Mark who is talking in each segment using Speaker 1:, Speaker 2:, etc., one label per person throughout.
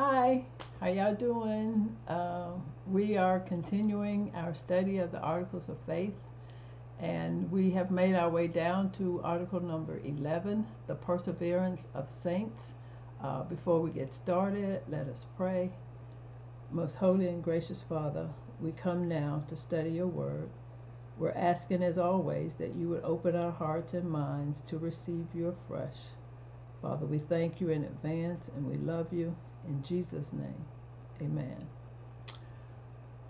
Speaker 1: Hi, how y'all doing? Uh, we are continuing our study of the Articles of Faith, and we have made our way down to article number 11, the Perseverance of Saints. Uh, before we get started, let us pray. Most holy and gracious Father, we come now to study your word. We're asking, as always, that you would open our hearts and minds to receive your fresh. Father, we thank you in advance and we love you. In Jesus' name, amen.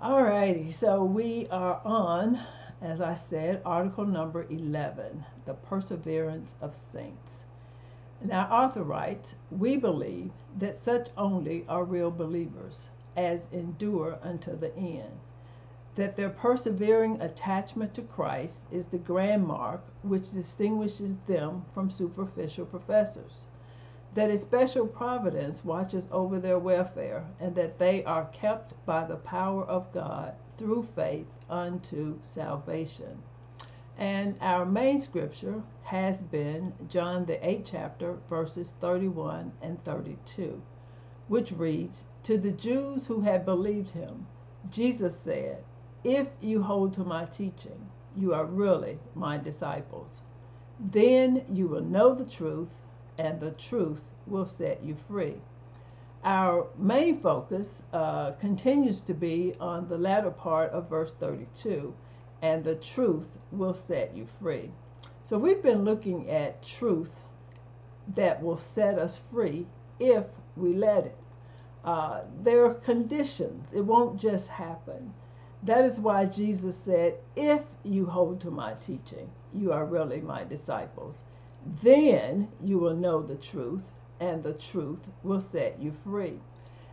Speaker 1: All righty, so we are on, as I said, article number 11, the perseverance of saints. Now, Arthur writes, We believe that such only are real believers as endure unto the end that their persevering attachment to Christ is the grand mark which distinguishes them from superficial professors, that a special providence watches over their welfare, and that they are kept by the power of God through faith unto salvation. And our main scripture has been John the 8th chapter, verses 31 and 32, which reads, To the Jews who had believed him, Jesus said, if you hold to my teaching, you are really my disciples. Then you will know the truth, and the truth will set you free. Our main focus uh, continues to be on the latter part of verse 32, and the truth will set you free. So we've been looking at truth that will set us free if we let it. Uh, there are conditions, it won't just happen. That is why Jesus said, If you hold to my teaching, you are really my disciples. Then you will know the truth, and the truth will set you free.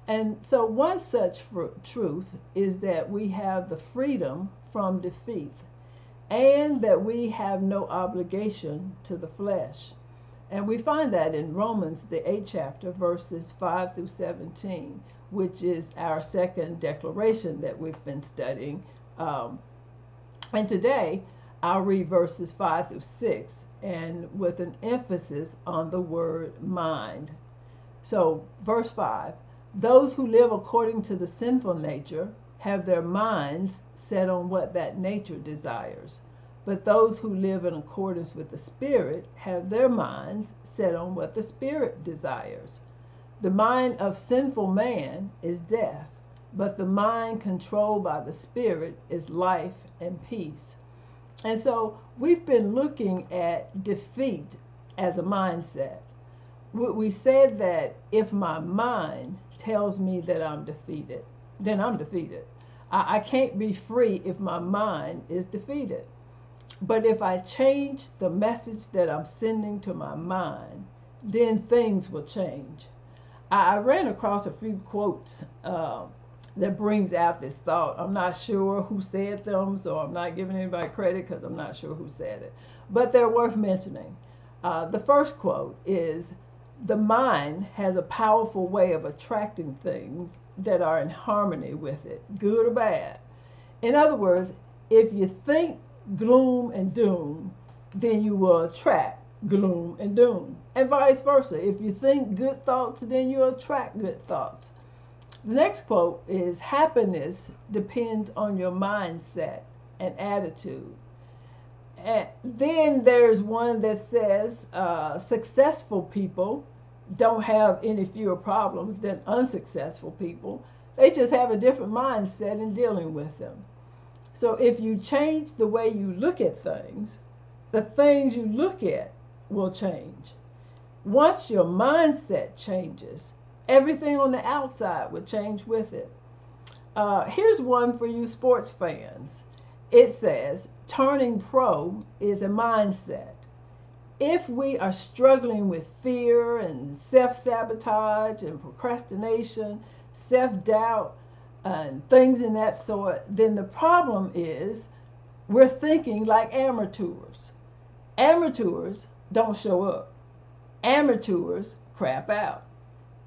Speaker 1: And so, one such truth is that we have the freedom from defeat, and that we have no obligation to the flesh. And we find that in Romans, the 8th chapter, verses 5 through 17 which is our second declaration that we've been studying. Um, and today, I'll read verses 5 through 6, and with an emphasis on the word mind. So, verse 5 Those who live according to the sinful nature have their minds set on what that nature desires. But those who live in accordance with the Spirit have their minds set on what the Spirit desires. The mind of sinful man is death, but the mind controlled by the Spirit is life and peace. And so we've been looking at defeat as a mindset. We said that if my mind tells me that I'm defeated, then I'm defeated. I, can't be free if my mind is defeated. But if I change the message that I'm sending to my mind, then things will change. I, ran across a few quotes uh, that brings out this thought. I'm not sure who said them, so I'm not giving anybody credit because I'm not sure who said it, but they're worth mentioning. Uh, the first quote is The mind has a powerful way of attracting things that are in harmony with it, good or bad. In other words, if you think gloom and doom, then you will attract gloom and doom, and vice versa. If you think good thoughts, then you attract good thoughts. The next quote is Happiness depends on your mindset and attitude. And then there's one that says uh, successful people don't have any fewer problems than unsuccessful people. They just have a different mindset in dealing with them. So if you change the way you look at things, the things you look at will change. Once your mindset changes, everything on the outside would change with it. Uh, here's one for you sports fans. It says, turning pro is a mindset. If we are struggling with fear and self sabotage and procrastination, self doubt, and things in that sort, then the problem is we're thinking like amateurs. Amateurs don't show up. Amateurs crap out.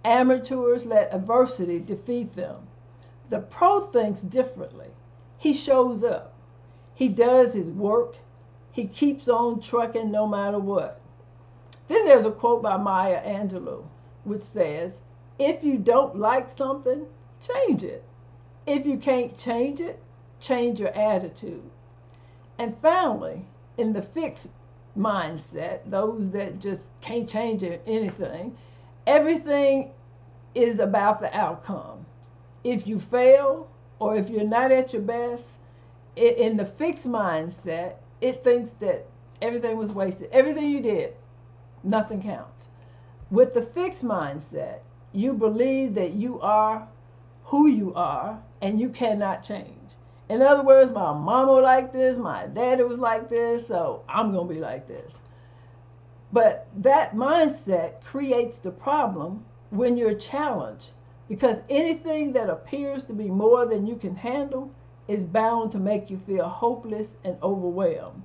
Speaker 1: Amateurs let adversity defeat them. The pro thinks differently. He shows up. He does his work. He keeps on trucking no matter what. Then there's a quote by Maya Angelou, which says, If you don't like something, change it. If you can't change it, change your attitude. And finally, in the fixed mindset, those that just can't change anything, everything is about the outcome. If you fail or if you're not at your best, in the fixed mindset, it thinks that everything was wasted. Everything you did, nothing counts. With the fixed mindset, you believe that you are who you are and you cannot change. In other words, my mama like this, my daddy was like this, so I'm going to be like this. But that mindset creates the problem when you're challenged because anything that appears to be more than you can handle is bound to make you feel hopeless and overwhelmed.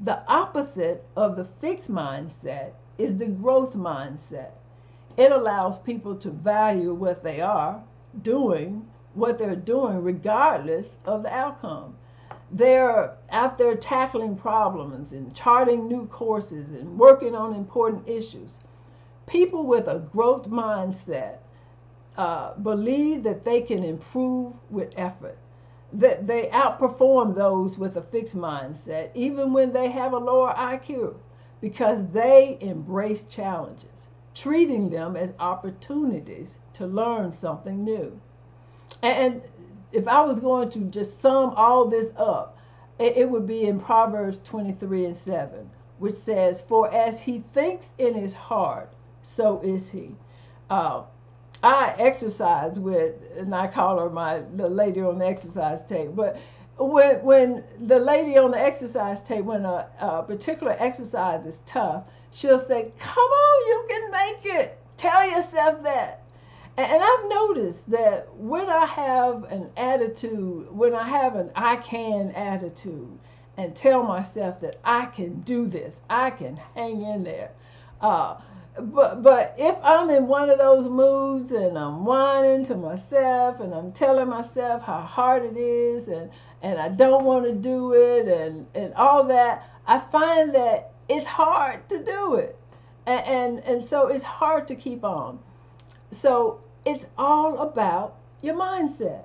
Speaker 1: The opposite of the fixed mindset is the growth mindset. It allows people to value what they are doing what they're doing regardless of the outcome. They're out there tackling problems and charting new courses and working on important issues. People with a growth mindset uh, believe that they can improve with effort, that they outperform those with a fixed mindset, even when they have a lower IQ, because they embrace challenges, treating them as opportunities to learn something new. And if I was going to just sum all this up, it, would be in Proverbs 23 and 7, which says, For as he thinks in his heart, so is he. Uh, I exercise with, and I call her my the lady on the exercise tape. But when when the lady on the exercise tape, when a, a particular exercise is tough, she'll say, "Come on, you can make it." Tell yourself that. And I've noticed that when I have an attitude, when I have an I can attitude, and tell myself that I can do this, I can hang in there. Uh, but but if I'm in one of those moods and I'm whining to myself and I'm telling myself how hard it is and and I don't want to do it and and all that, I find that it's hard to do it, and and, and so it's hard to keep on. So it's all about your mindset.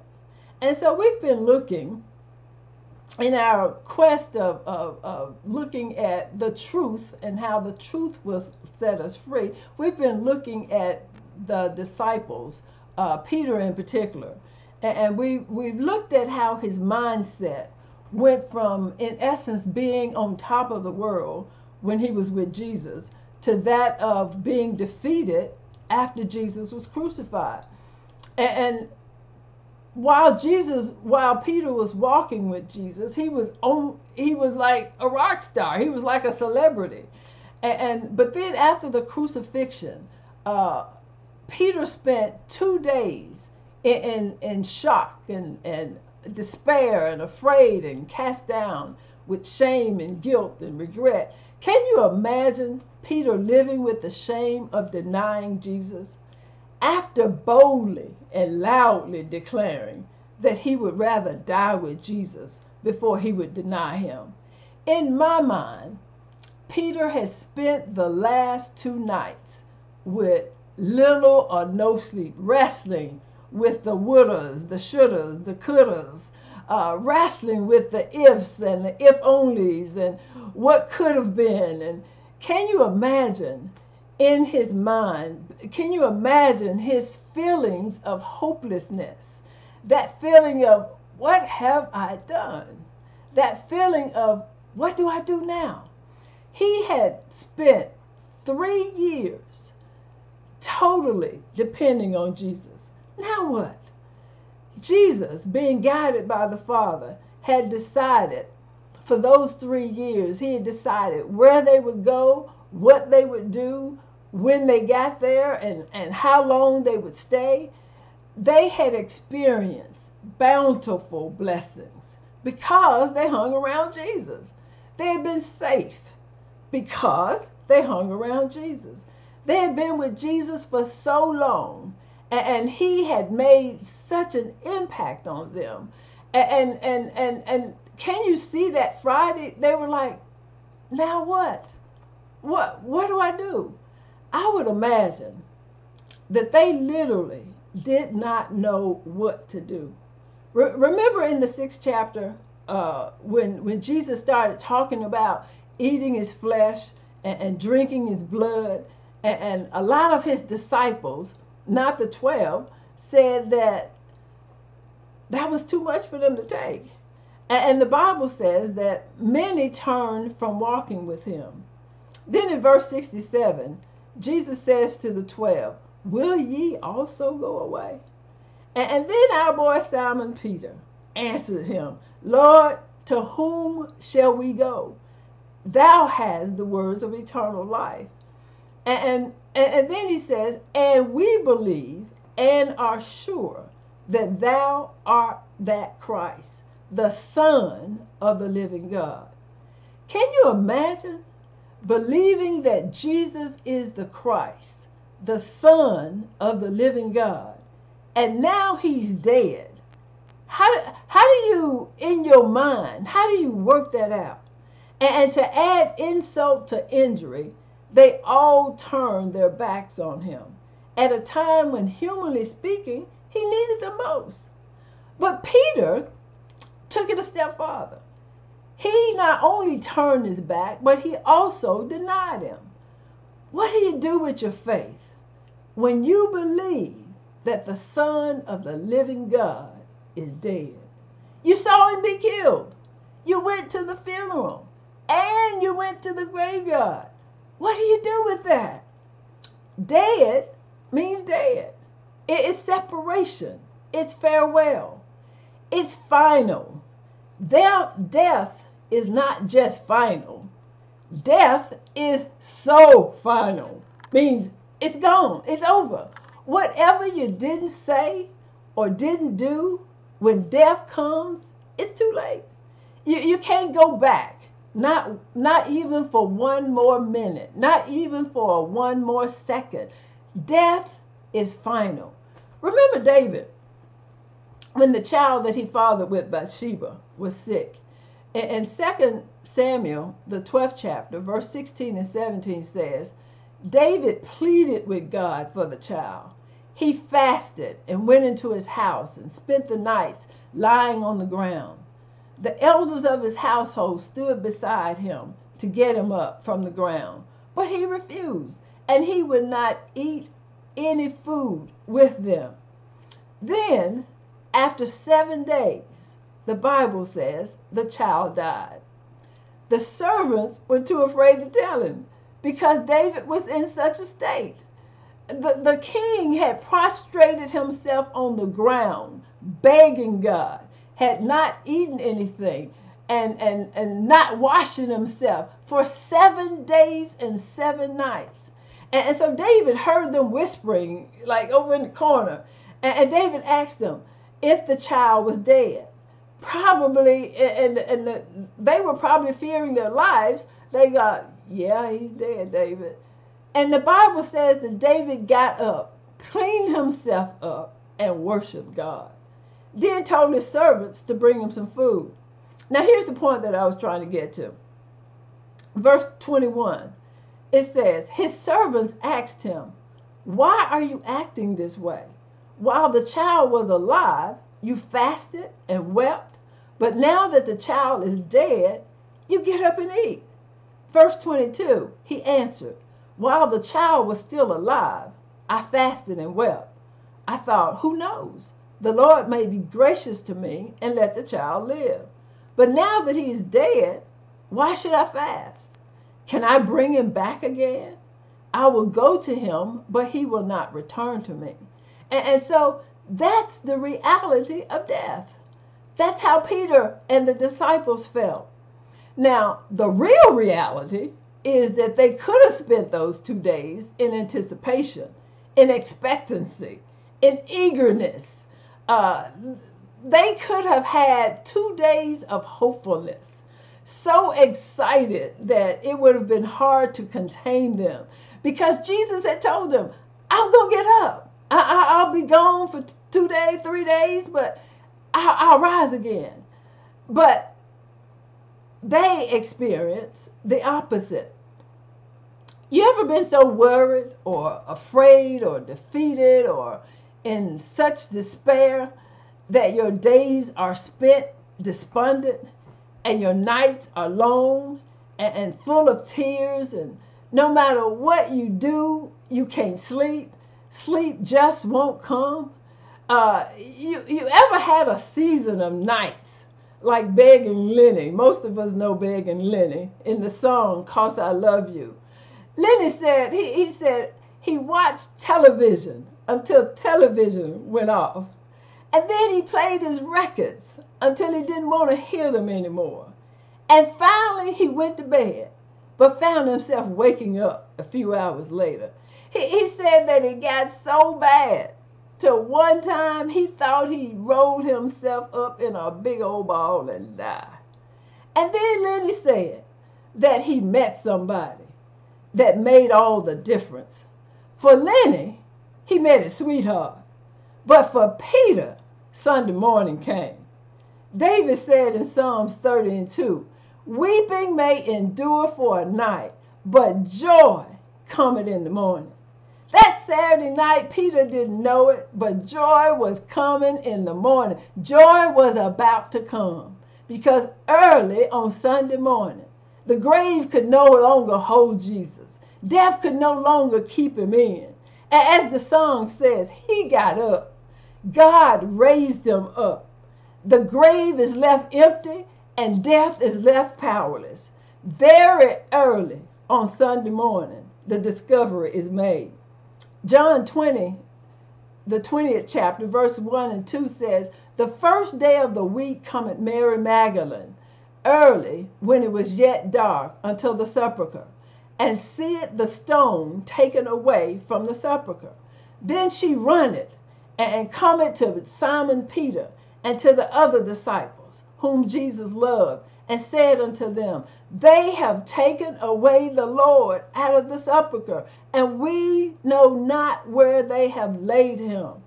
Speaker 1: And so we've been looking in our quest of, of, of, looking at the truth and how the truth will set us free, we've been looking at the disciples, uh, Peter in particular. And, we, we've looked at how his mindset went from, in essence, being on top of the world when he was with Jesus to that of being defeated after Jesus was crucified. And, and while Jesus, while Peter was walking with Jesus, he was on, he was like a rock star. He was like a celebrity. And, and but then after the crucifixion, uh, Peter spent two days in, in, in shock and, and despair and afraid and cast down with shame and guilt and regret. Can you imagine Peter living with the shame of denying Jesus after boldly and loudly declaring that he would rather die with Jesus before he would deny him? In my mind, Peter has spent the last two nights with little or no sleep, wrestling with the wouldas, the shouldas, the couldas, uh, wrestling with the ifs and the if onlys and what could have been and can you imagine in his mind, can you imagine his feelings of hopelessness? That feeling of, what have I done? That feeling of, what do I do now? He had spent three years totally depending on Jesus. Now what? Jesus, being guided by the Father, had decided for those three years, he had decided where they would go, what they would do, when they got there, and, and how long they would stay. They had experienced bountiful blessings because they hung around Jesus. They had been safe because they hung around Jesus. They had been with Jesus for so long, and, he had made such an impact on them. And, and, and, and, can you see that Friday? They were like, now what? What what do I do? I would imagine that they literally did not know what to do. Re- remember in the sixth chapter uh, when when Jesus started talking about eating his flesh and, and drinking his blood, and, and a lot of his disciples, not the twelve, said that that was too much for them to take. And, and the Bible says that many turned from walking with him. Then in verse 67, Jesus says to the twelve, Will ye also go away? And, and then our boy Simon Peter answered him, Lord, to whom shall we go? Thou hast the words of eternal life. And, and, and then he says, And we believe and are sure that thou art that Christ, the Son of the living God. Can you imagine believing that Jesus is the Christ, the Son of the living God, and now he's dead? How, how do you, in your mind, how do you work that out? And, and to add insult to injury, they all turned their backs on him at a time when, humanly speaking, he needed the most. But Peter took it a step farther. He not only turned his back, but he also denied him. What do you do with your faith when you believe that the Son of the living God is dead? You saw him be killed. You went to the funeral and you went to the graveyard. What do you do with that? Dead means dead. It's separation. It's farewell. It's final. Death is not just final. Death is so final. Means it's gone. It's over. Whatever you didn't say or didn't do when death comes, it's too late. You, you can't go back. Not not even for one more minute. Not even for one more second. Death is final. Remember David, when the child that he fathered with Bathsheba was sick. And 2 Samuel, the 12th chapter, verse 16 and 17 says, David pleaded with God for the child. He fasted and went into his house and spent the nights lying on the ground. The elders of his household stood beside him to get him up from the ground, but he refused, and he would not eat any food with them. Then, after seven days, the Bible says the child died. The servants were too afraid to tell him because David was in such a state. The, the king had prostrated himself on the ground, begging God, had not eaten anything, and, and, and not washing himself for seven days and seven nights. And, and so David heard them whispering, like over in the corner. And, and David asked them if the child was dead. Probably, and, and the, they were probably fearing their lives. They got, yeah, he's dead, David. And the Bible says that David got up, cleaned himself up, and worshiped God. Then told his servants to bring him some food. Now, here's the point that I was trying to get to. Verse 21 it says, His servants asked him, Why are you acting this way? While the child was alive, you fasted and wept, but now that the child is dead, you get up and eat. Verse 22 He answered, While the child was still alive, I fasted and wept. I thought, Who knows? The Lord may be gracious to me and let the child live. But now that he is dead, why should I fast? Can I bring him back again? I will go to him, but he will not return to me. And, and, so that's the reality of death. That's how Peter and the disciples felt. Now, the real reality is that they could have spent those two days in anticipation, in expectancy, in eagerness. Uh, they could have had two days of hopefulness so excited that it would have been hard to contain them because Jesus had told them, I'm going to get up. I, will be gone for two days, three days, but I, I'll rise again. But they experience the opposite. You ever been so worried or afraid or defeated or in such despair that your days are spent despondent and your nights are long and, and full of tears and no matter what you do, you can't sleep. Sleep just won't come. Uh, you you ever had a season of nights like begging Lenny? Most of us know begging Lenny in the song "Cause I Love You." Lenny said he, he said he watched television until television went off. And then he played his records until he didn't want to hear them anymore. And finally he went to bed, but found himself waking up a few hours later. He, he said that it got so bad till one time he thought he rolled himself up in a big old ball and died. And then Lenny said that he met somebody that made all the difference. For Lenny, he met his sweetheart. But for Peter, Sunday morning came. David said in Psalms 30 and 2, Weeping may endure for a night, but joy cometh in the morning. That Saturday night, Peter didn't know it, but joy was coming in the morning. Joy was about to come because early on Sunday morning, the grave could no longer hold Jesus. Death could no longer keep him in. And as the song says, he got up. God raised him up. The grave is left empty and death is left powerless. Very early on Sunday morning, the discovery is made. John 20, the 20th chapter, verse 1 and 2 says, The first day of the week cometh Mary Magdalene early when it was yet dark until the sepulchre, and seeth the stone taken away from the sepulchre. Then she runneth and cometh to Simon Peter and to the other disciples whom Jesus loved, and said unto them, They have taken away the Lord out of the sepulchre, and we know not where they have laid him.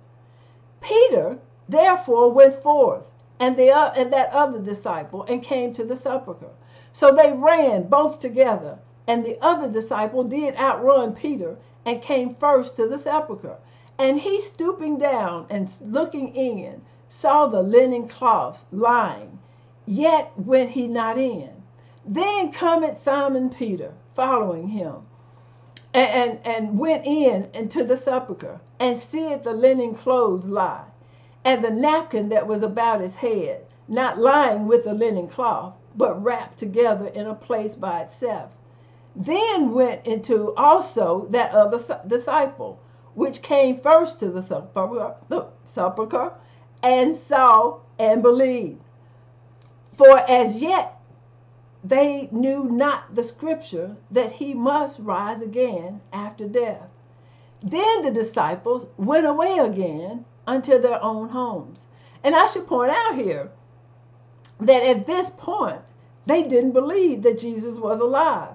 Speaker 1: Peter therefore went forth and the uh, and that other disciple and came to the sepulchre. So they ran both together, and the other disciple did outrun Peter and came first to the sepulchre. And he stooping down and looking in, saw the linen cloths lying, yet went he not in. Then cometh Simon Peter, following him, and, and, and went in into the sepulchre, and seeth the linen clothes lie and the napkin that was about his head, not lying with the linen cloth, but wrapped together in a place by itself. Then went into also that other disciple, which came first to the sepulchre, the sepulchre and saw and believed. For as yet they knew not the scripture that he must rise again after death. Then the disciples went away again unto their own homes. And I should point out here that at this point, they didn't believe that Jesus was alive.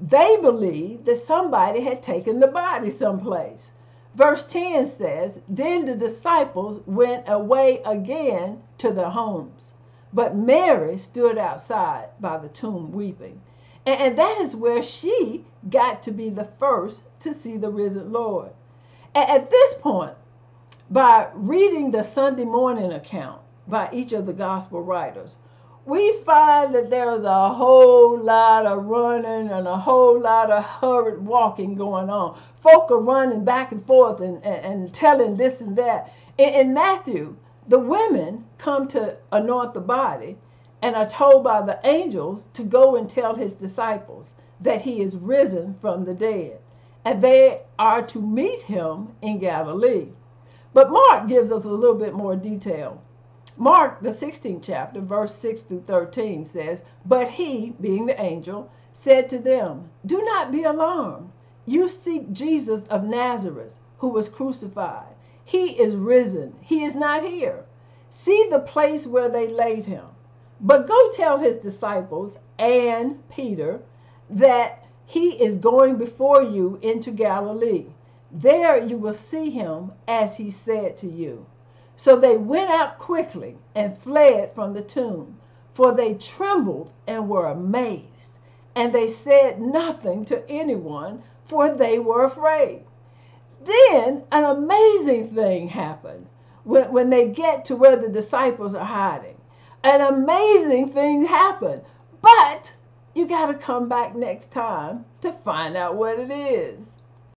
Speaker 1: They believed that somebody had taken the body someplace. Verse 10 says, Then the disciples went away again to their homes. But Mary stood outside by the tomb weeping. And, that is where she got to be the first to see the risen Lord. At this point, by reading the Sunday morning account by each of the gospel writers, we find that there is a whole lot of running and a whole lot of hurried walking going on. Folk are running back and forth and, and, and telling this and that. In, in Matthew, the women come to anoint the body and are told by the angels to go and tell his disciples that he is risen from the dead. And they are to meet him in Galilee. But Mark gives us a little bit more detail. Mark, the 16th chapter, verse 6 through 13 says, But he, being the angel, said to them, Do not be alarmed. You seek Jesus of Nazareth, who was crucified. He is risen. He is not here. See the place where they laid him. But go tell his disciples and Peter that he is going before you into Galilee. There you will see him as he said to you. So they went out quickly and fled from the tomb, for they trembled and were amazed. And they said nothing to anyone, for they were afraid. Then an amazing thing happened when, when they get to where the disciples are hiding. An amazing thing happened. But you got to come back next time to find out what it is.